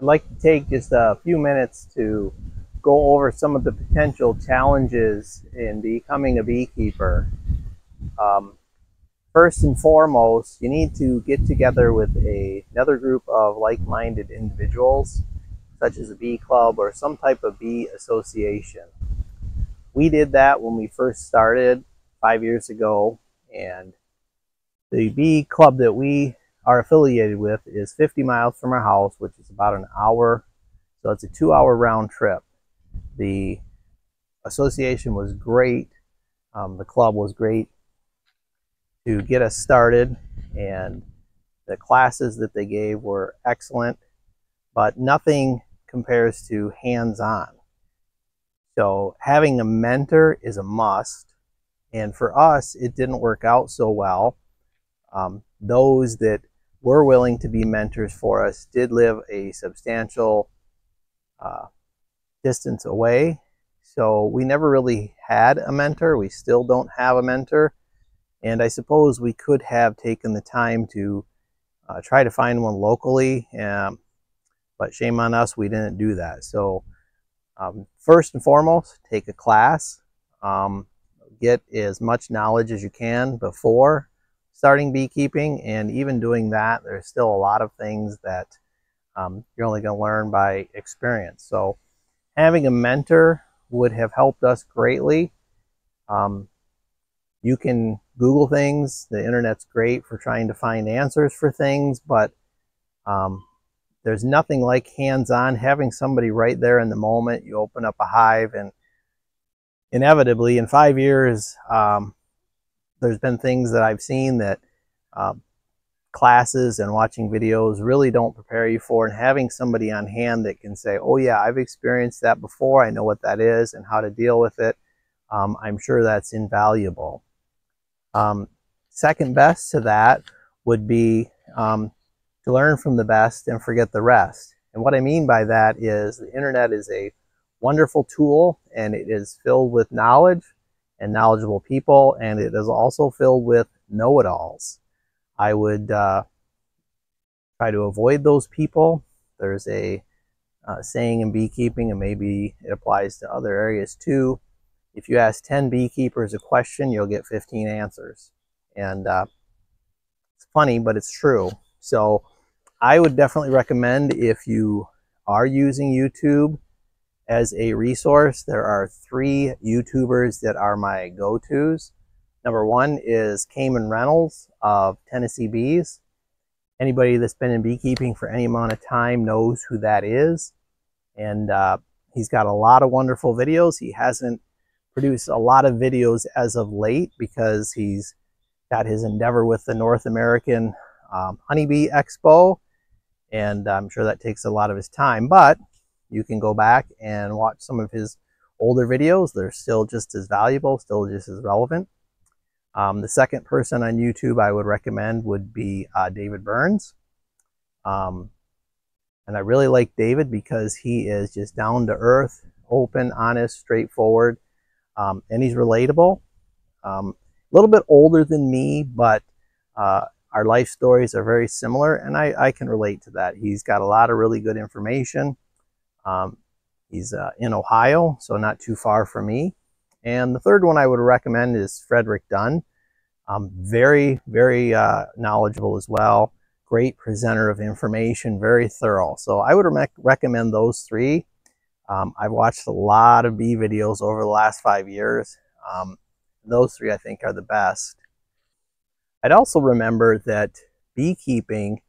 I'd like to take just a few minutes to go over some of the potential challenges in becoming a beekeeper. Um, first and foremost, you need to get together with a, another group of like-minded individuals, such as a bee club or some type of bee association. We did that when we first started five years ago, and the bee club that we are affiliated with is 50 miles from our house, which is about an hour. So it's a two hour round trip. The association was great. Um, the club was great to get us started and the classes that they gave were excellent, but nothing compares to hands-on. So having a mentor is a must. And for us, it didn't work out so well. Um, those that were willing to be mentors for us, did live a substantial uh, distance away. So we never really had a mentor. We still don't have a mentor. And I suppose we could have taken the time to uh, try to find one locally. Um, but shame on us, we didn't do that. So um, first and foremost, take a class. Um, get as much knowledge as you can before starting beekeeping and even doing that there's still a lot of things that um, you're only going to learn by experience. So having a mentor would have helped us greatly. Um, you can google things. The internet's great for trying to find answers for things but um, there's nothing like hands-on having somebody right there in the moment. You open up a hive and inevitably in five years um, there's been things that I've seen that uh, classes and watching videos really don't prepare you for and having somebody on hand that can say, oh yeah, I've experienced that before, I know what that is and how to deal with it, um, I'm sure that's invaluable. Um, second best to that would be um, to learn from the best and forget the rest. And what I mean by that is the internet is a wonderful tool and it is filled with knowledge and knowledgeable people, and it is also filled with know-it-alls. I would uh, try to avoid those people. There's a uh, saying in beekeeping, and maybe it applies to other areas too. If you ask 10 beekeepers a question, you'll get 15 answers. And uh, it's funny, but it's true. So I would definitely recommend if you are using YouTube as a resource, there are three YouTubers that are my go-tos. Number one is Kamon Reynolds of Tennessee Bees. Anybody that's been in beekeeping for any amount of time knows who that is. And uh, he's got a lot of wonderful videos. He hasn't produced a lot of videos as of late because he's got his endeavor with the North American um, Honeybee Expo. And I'm sure that takes a lot of his time. But you can go back and watch some of his older videos. They're still just as valuable, still just as relevant. Um, the second person on YouTube I would recommend would be uh, David Burns. Um, and I really like David because he is just down to earth, open, honest, straightforward, um, and he's relatable. Um, a little bit older than me, but uh, our life stories are very similar, and I, I, can relate to that. He's got a lot of really good information. Um, he's uh, in Ohio, so not too far from me. And the third one I would recommend is Frederick Dunn. Um, very, very uh, knowledgeable as well. Great presenter of information, very thorough. So I would re recommend those three. Um, I've watched a lot of bee videos over the last five years. Um, those three I think are the best. I'd also remember that beekeeping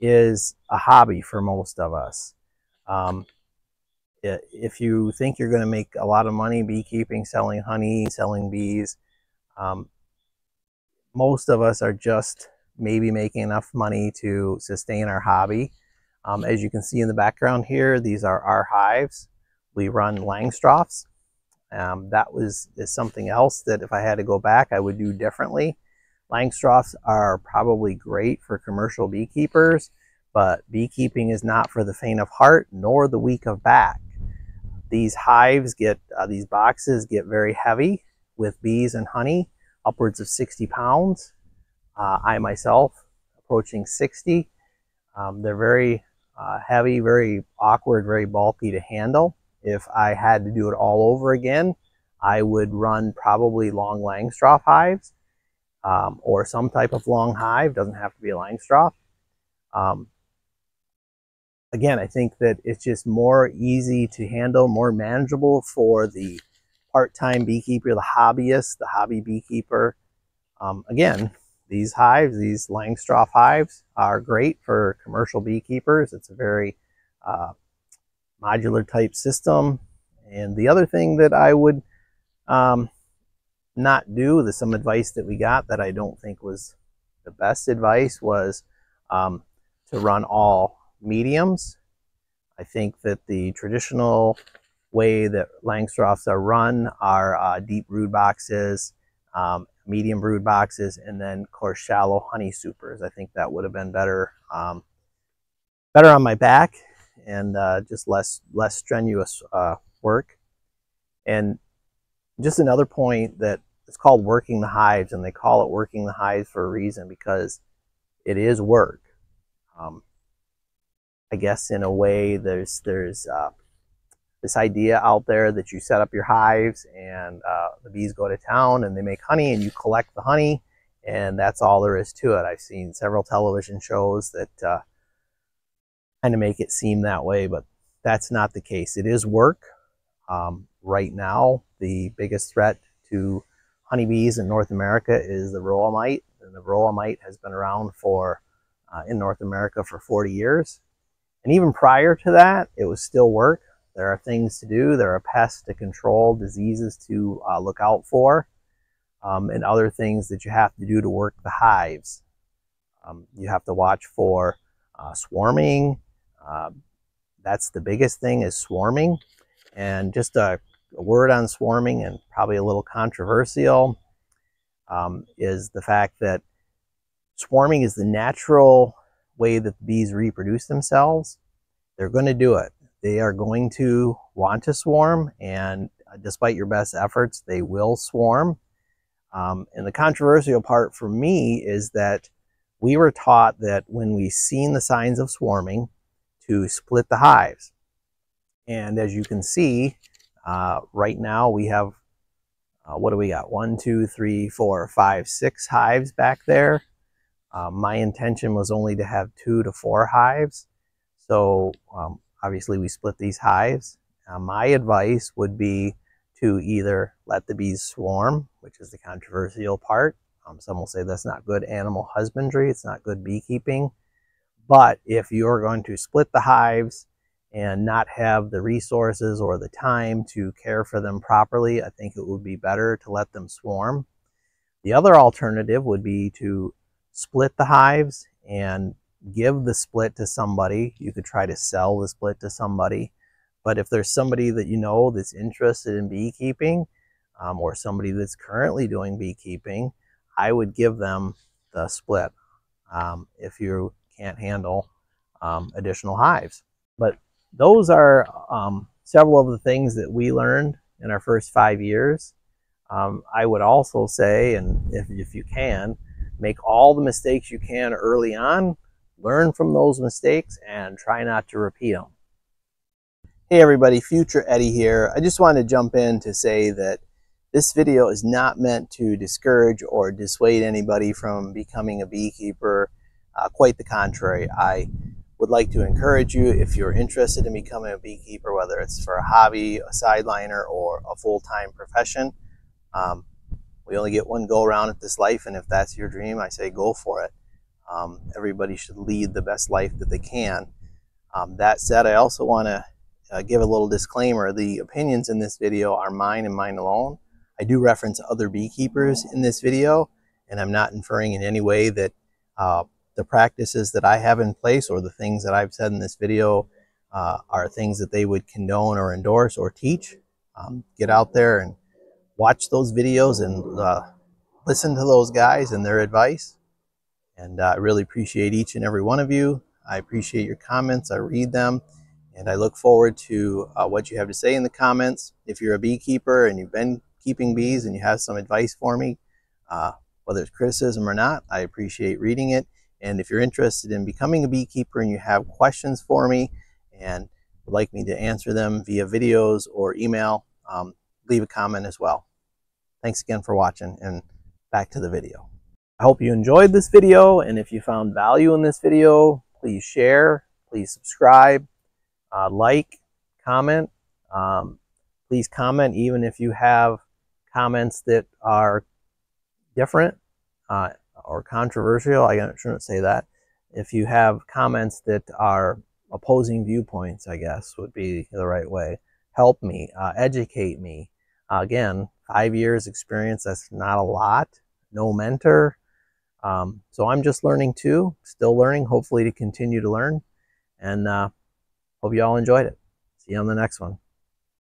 is a hobby for most of us. Um, if you think you're going to make a lot of money beekeeping, selling honey, selling bees, um, most of us are just maybe making enough money to sustain our hobby. Um, as you can see in the background here, these are our hives. We run Langstroths. Um, that was is something else that if I had to go back, I would do differently. Langstroths are probably great for commercial beekeepers, but beekeeping is not for the faint of heart nor the weak of back. These hives get, uh, these boxes get very heavy with bees and honey, upwards of 60 pounds. Uh, I myself approaching 60. Um, they're very uh, heavy, very awkward, very bulky to handle. If I had to do it all over again, I would run probably long Langstroth hives um, or some type of long hive. Doesn't have to be a Langstroth. Um, again, I think that it's just more easy to handle, more manageable for the part-time beekeeper, the hobbyist, the hobby beekeeper. Um, again, these hives, these Langstroth hives, are great for commercial beekeepers. It's a very uh, modular type system. And the other thing that I would um, not do, the some advice that we got that I don't think was the best advice was um, to run all mediums. I think that the traditional way that Langstroths are run are uh, deep brood boxes, um, medium brood boxes, and then of course shallow honey supers. I think that would have been better, um, better on my back and uh, just less less strenuous uh, work. And just another point that it's called working the hives, and they call it working the hives for a reason because it is work. Um, I guess in a way, there's there's uh, this idea out there that you set up your hives and uh, the bees go to town and they make honey and you collect the honey and that's all there is to it. I've seen several television shows that uh, kind of make it seem that way, but that's not the case. It is work. Um, right now, the biggest threat to honeybees in North America is the varroa mite, and the varroa mite has been around for uh, in North America for 40 years. And even prior to that, it was still work. There are things to do. There are pests to control, diseases to uh, look out for, um, and other things that you have to do to work the hives. Um, you have to watch for uh, swarming. Uh, that's the biggest thing is swarming. And just a, a, word on swarming and probably a little controversial um, is the fact that swarming is the natural way that the bees reproduce themselves, they're going to do it. They are going to want to swarm, and uh, despite your best efforts, they will swarm. Um, and the controversial part for me is that we were taught that when we seen the signs of swarming, to split the hives. And as you can see, uh, right now we have, uh, what do we got? One, two, three, four, five, six hives back there. Uh, my intention was only to have two to four hives. So um, obviously we split these hives. Uh, my advice would be to either let the bees swarm, which is the controversial part. Um, some will say that's not good animal husbandry. It's not good beekeeping. But if you're going to split the hives and not have the resources or the time to care for them properly, I think it would be better to let them swarm. The other alternative would be to split the hives and give the split to somebody. You could try to sell the split to somebody. But if there's somebody that you know that's interested in beekeeping um, or somebody that's currently doing beekeeping, I would give them the split um, if you can't handle um, additional hives. But those are um, several of the things that we learned in our first five years. Um, I would also say, and if, if you can, Make all the mistakes you can early on, learn from those mistakes, and try not to repeat them. Hey everybody, Future Eddie here. I just wanted to jump in to say that this video is not meant to discourage or dissuade anybody from becoming a beekeeper. Uh, quite the contrary. I would like to encourage you if you're interested in becoming a beekeeper, whether it's for a hobby, a sideliner, or a full-time profession. Um, we only get one go around at this life, and if that's your dream, I say go for it. Um, everybody should lead the best life that they can. Um, that said, I also want to uh, give a little disclaimer. The opinions in this video are mine and mine alone. I do reference other beekeepers in this video, and I'm not inferring in any way that uh, the practices that I have in place or the things that I've said in this video uh, are things that they would condone or endorse or teach. Um, get out there and watch those videos and uh, listen to those guys and their advice. And uh, I really appreciate each and every one of you. I appreciate your comments. I read them. And I look forward to uh, what you have to say in the comments. If you're a beekeeper and you've been keeping bees and you have some advice for me, uh, whether it's criticism or not, I appreciate reading it. And if you're interested in becoming a beekeeper and you have questions for me and would like me to answer them via videos or email, um, leave a comment as well. Thanks again for watching and back to the video. I hope you enjoyed this video and if you found value in this video, please share, please subscribe, uh, like, comment. Um, please comment even if you have comments that are different uh, or controversial. I shouldn't say that. If you have comments that are opposing viewpoints, I guess would be the right way. Help me, uh, educate me. Uh, again, five years experience, that's not a lot. No mentor. Um, so I'm just learning too, still learning, hopefully to continue to learn. And uh, hope you all enjoyed it. See you on the next one.